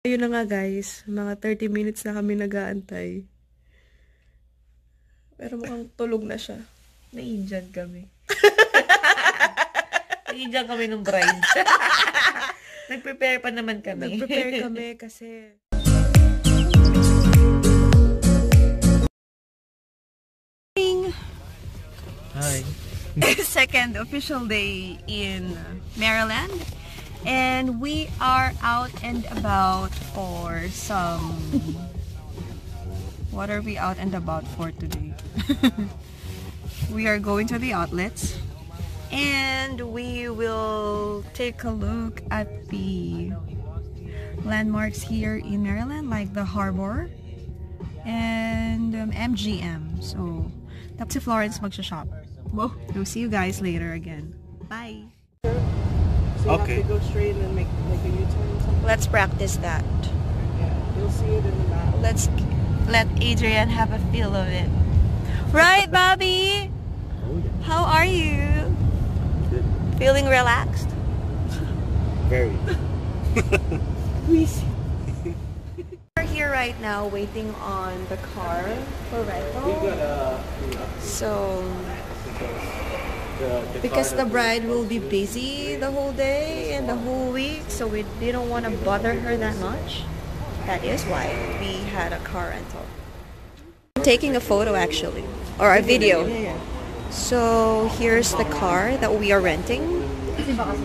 Ayun na nga guys, mga 30 minutes na kami nag-aantay. Pero mukhang tulog na siya. Naiinjan kami. Naiinjan kami ng bride. Nag-prepare pa naman kami. Nag-prepare kami kasi... Hi. second official day in Maryland and we are out and about for some what are we out and about for today we are going to the outlets and we will take a look at the landmarks here in Maryland like the harbor and um, MGM so that's si Florence magsha-shop Whoa. We'll see you guys later again. Bye. So you Okay. have to go straight and then make like a U-turn or something. Let's practice that. Yeah, you'll see it in the map. Let's let Adrian have a feel of it. Right, Bobby? Oh, yeah. How are you? Good. Feeling relaxed? Very. We're here right now waiting on the car for rental. So, because the bride will be busy the whole day and the whole week, so we didn't want to bother her that much. That is why we had a car rental. I'm taking a photo actually, or a video. So here's the car that we are renting.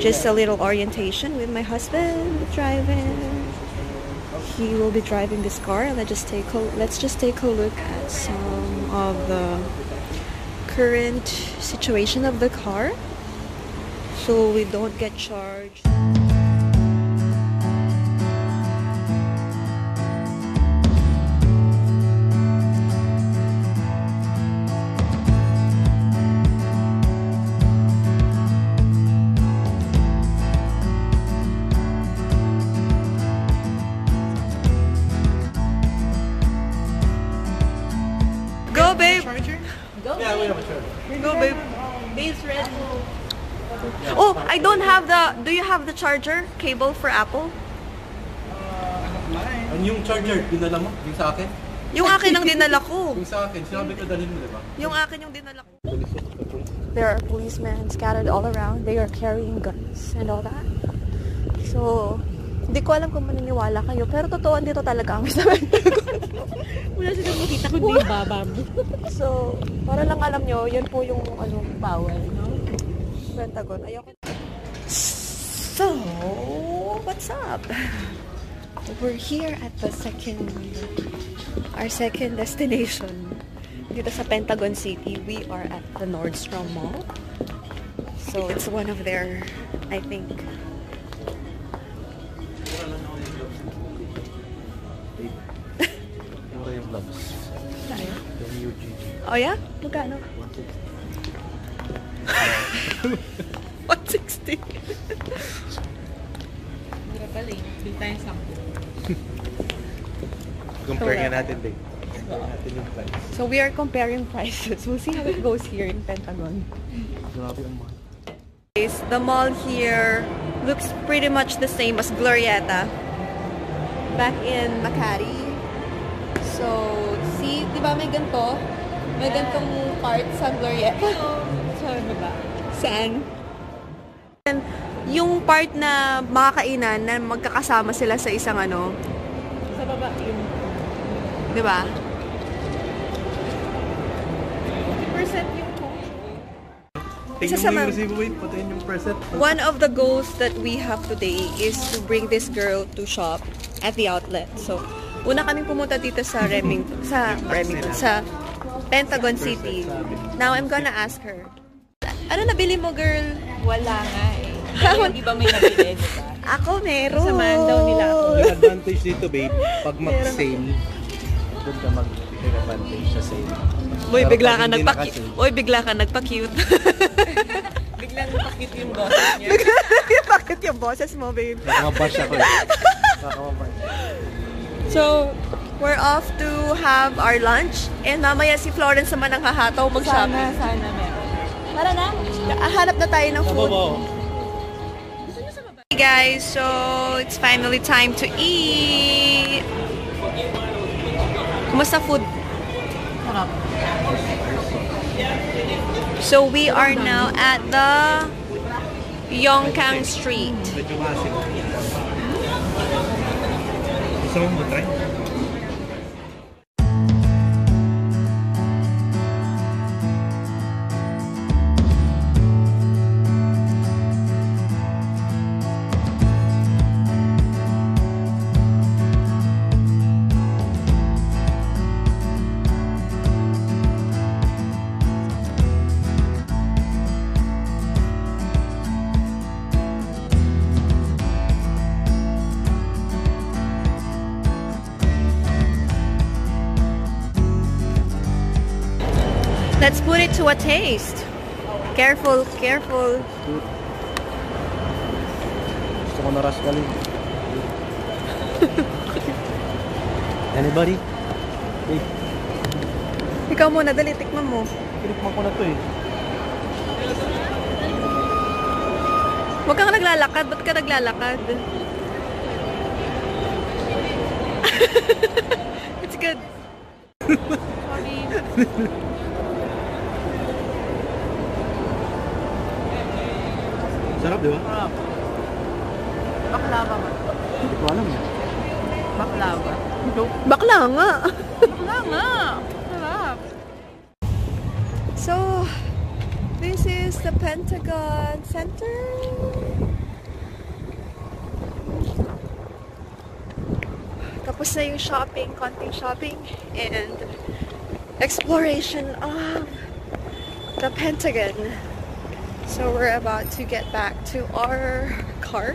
Just a little orientation with my husband driving. He will be driving this car, and let's just take a, let's just take a look at some of the current situation of the car, so we don't get charged. The. Do you have the charger cable for Apple? Ano yung charger? Dinala mo? Yung sa akin? Yung akin ang dinala ko. Yung sa akin. Sinabi ko dalhin mo, di ba? Yung akin yung dinala ko. There are policemen scattered all around. They are carrying guns and all that. So, hindi ko alam kung maniniwala kayo. Pero totoo, dito talaga ang sabi. Wala silang makita kundi yung baba mo. so, para lang alam nyo, yun po yung ano, bawal. No? Pentagon. Ayoko. So, what's up? We're here at the second, our second destination. Dito sa Pentagon City, we are at the Nordstrom Mall. So, it's one of their, I think, Mura yung gloves. Yung UGG. Oh yeah? Magkano? 160. Hirap pala eh. Bili tayong sample. Compare nga natin, babe. Compare natin yung price. So we are comparing prices. We'll see how it goes here in Pentagon. Grabe ang mahal. The mall here looks pretty much the same as Glorieta back in Makati. So, see, di ba may ganito? May gantong part sa Glorieta. Saan ba ba? Saan? And yung part na makakainan na magkakasama sila sa isang ano, Sa baba yung di ba? 50% yung Isa Tingnan sa mga-. One of the goals that we have today is to bring this girl to shop at the outlet. So, una kaming pumunta dito sa Remington, sa Remington, sa Pentagon City. Now, I'm gonna ask her. Ano nabili mo, girl? Wala nga eh. Yung iba may nabili, di ba? Ako meron. Samahan daw nila ako. Yung advantage dito, babe, pag mag-sale, doon ka mag-advantage sa sale. Uy, bigla ka hindi nagpa naka-sale, Uy, bigla ka nagpa-cute. Biglang pakit yung boses niya. Bakit yung boses mo, babe? Baka mabash ako eh. Baka mabash. So, we're off to have our lunch. And mamaya si Florence naman ang hahataw mag-shopping. Sana, sana meron. Hahanap na tayo ng food. Hey guys, so it's finally time to eat. Kumusta food? Sarap. So we are now at the Yongkang Street. Gusto mo mag-try? Let's put it to a taste. Careful, careful. Gusto ko na rascalin. Anybody? Hey, Ikaw muna, dali, tikman mo. tinikman ko na to eh. Huwag kang naglalakad. Ba't ka naglalakad? It's good. Sorry. Sarap, di ba? Sarap. Baklava ba? Hindi ko alam eh. Baklava. Bakla nga. Bakla nga. Sarap. So, this is the Pentagon Center. Tapos na yung shopping, konting shopping, and exploration of the Pentagon. So we're about to get back to our car.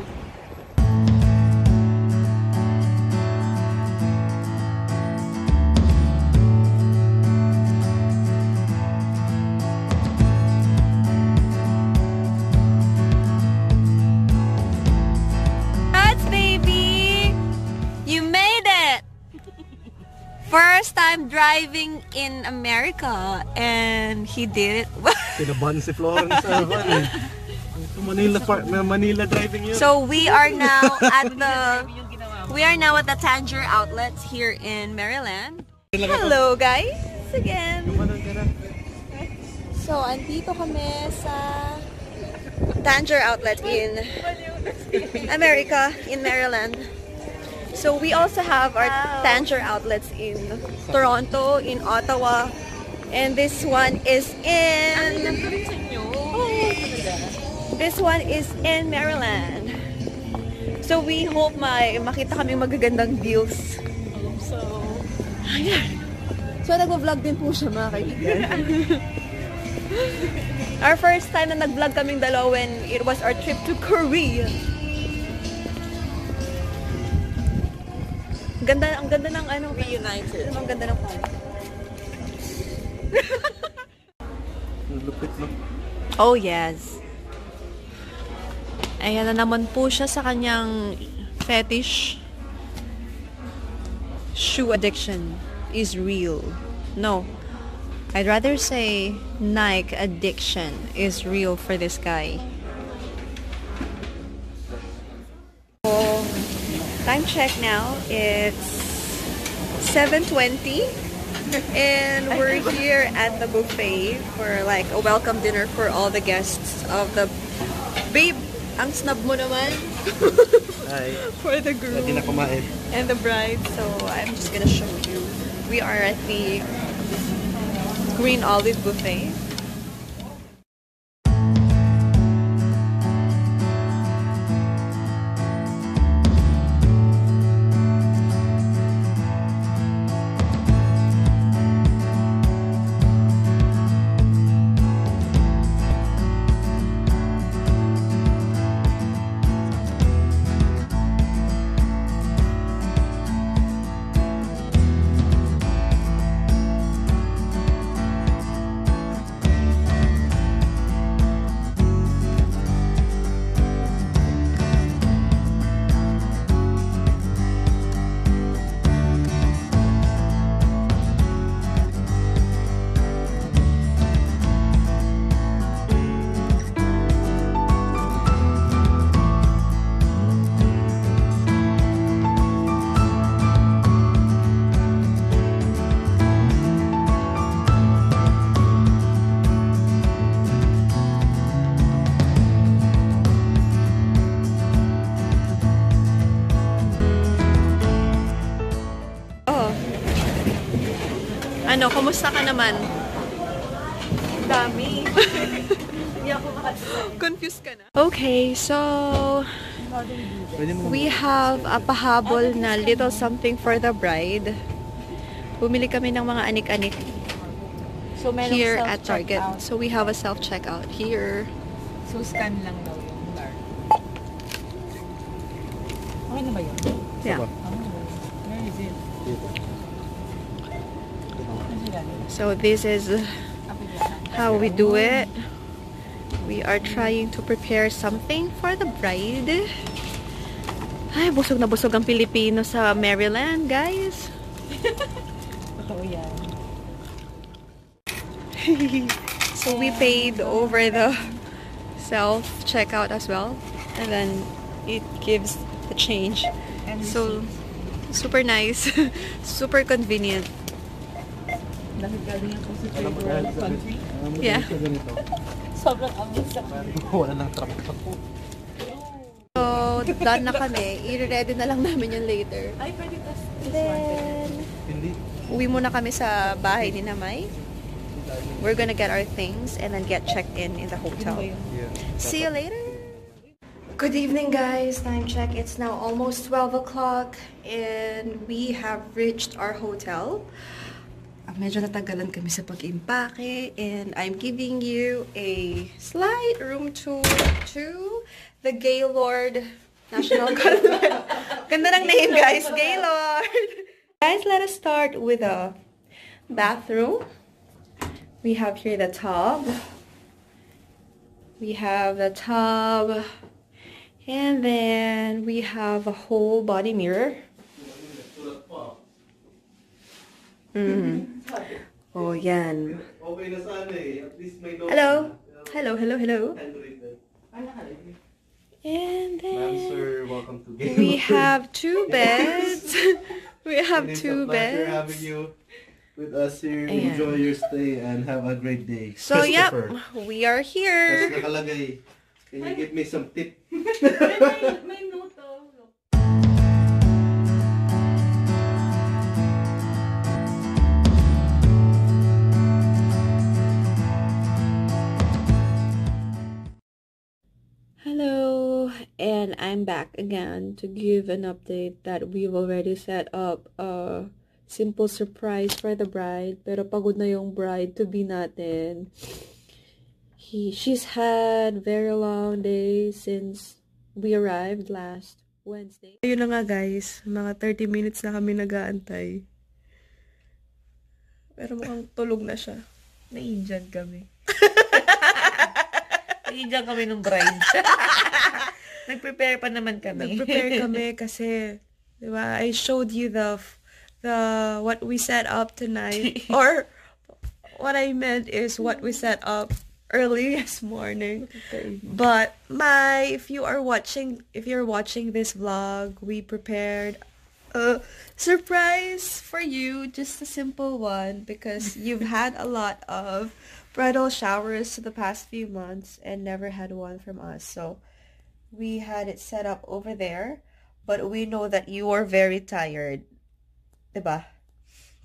Driving in America, and he did it. Pinaban si Florence sa van. Ito Manila, par- Manila driving yun. so we are now at the we are now at the Tanger outlets here in Maryland. Hello, guys! Again. Gumanon ka na. So, andito kami sa Tanger outlet in America, in Maryland. So, we also have our Tanger outlets in Toronto, in Ottawa, and this one is in... This one is in Maryland. So, we hope may makita kami magagandang views. So, ayan. So, nagvo-vlog din po siya, mga kaibigan. Our first time na nag-vlog kaming dalawa when it was our trip to Korea. Ganda, ang ganda ng ano, reunited. Ang ganda ng plan. Lupit no? Oh, yes. Ayan na naman po siya sa kanyang fetish. Shoe addiction is real. No. I'd rather say Nike addiction is real for this guy. Time check now. It's 7.20 and we're here at the buffet for like a welcome dinner for all the guests of the babe ang snub mo naman Ay, for the hindi na groom kumain. and the bride so I'm just gonna show you we are at the green olive buffet Ano, kumusta ka naman? Dami. Hindi ako. Confused ka na? Okay, so we have a pahabol na little something for the bride. Bumili kami ng mga anik-anik So, here at Target. So we have a self-checkout here. So, scan lang daw yung bar. Okay na ba yun? Yeah. where is it? Dito. So this is how we do it. We are trying to prepare something for the bride. Ay, busog na busog ang Pilipino sa Maryland, guys. Totoo yan. So we paid over the self-checkout as well. And then it gives the change. And So, super nice. super convenient. Dahil galing ako sa third world country. Yeah. Sobrang amaze ako. wala nang traffic ako. So, done na kami. I-ready na lang namin yun later. Ay, pwede one. Then, uwi muna kami sa bahay ni Namay. We're gonna get our things and then get checked in in the hotel. See you later. Good evening, guys. Time check. It's now almost 12 o'clock and we have reached our hotel. Ah, Medyo natagalan kami sa pag-impake and I'm giving you a slight room tour to the Gaylord National Convent. Ganda ng name, guys. Gaylord. Guys, let us start with a bathroom. We have here the tub. We have the tub. And then we have a whole body mirror. Mm. Oh, yan. Okay na sana eh. At least may Hello. Hello, hello, hello. And then sir, welcome to Game we have two beds. we have two a pleasure having you with us here. Ayan. Enjoy your stay and have a great day. So, yep, we are Tapos here. nakalagay, can you give me some tip? I'm back again to give an update that we've already set up a simple surprise for the bride. Pero pagod na yung bride to be natin. He, she's had very long days since we arrived last Wednesday. Ayun na nga guys, mga 30 minutes na kami nag-aantay. Pero mukhang tulog na siya. Na-Indian kami. Na-Indian kami nung bride. Nag-prepare pa naman kami. Nag-prepare kami kasi, di ba, I showed you the, the, what we set up tonight. Or, what I meant is what we set up early this morning. But my, if you are watching, if you're watching this vlog, we prepared a surprise for you, just a simple one, because you've had a lot of bridal showers to the past few months and never had one from us. So we had it set up over there, but we know that you are very tired. Diba?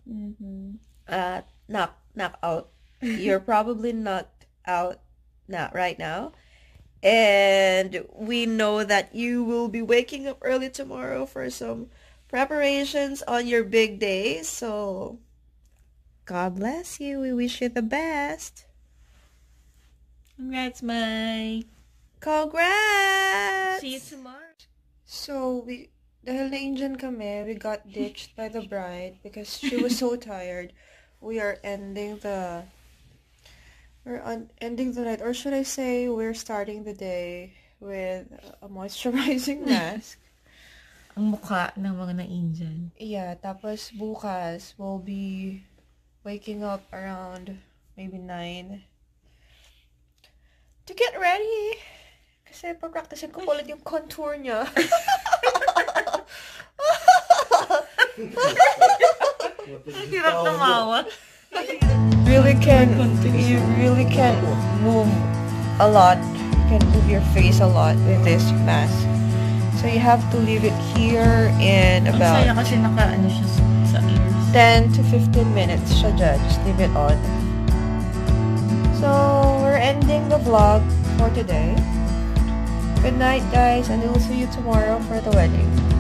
Mhm. uh knock knock out. You're probably knocked out not right now. And we know that you will be waking up early tomorrow for some preparations on your big day. So God bless you. We wish you the best. Congrats, Mai. Congrats! See you tomorrow. So, we, dahil na-Indian kami, we got ditched by the bride because she was so tired. We are ending the, we're on, ending the night, or should I say, we're starting the day with a moisturizing mask. Ang mukha ng mga na-Indian. yeah, tapos bukas, we'll be waking up around maybe 9 to get ready. Kasi pa-practicein ko ulit yung contour niya. Hirap tumawa. really can you really can move a lot. You can move your face a lot with this mask. So you have to leave it here in Ang saya about kasi naka, ano siya sa ears. 10 to 15 minutes siya dyan. Just leave it on. So, we're ending the vlog for today. Good night, guys, and we'll see you tomorrow for the wedding.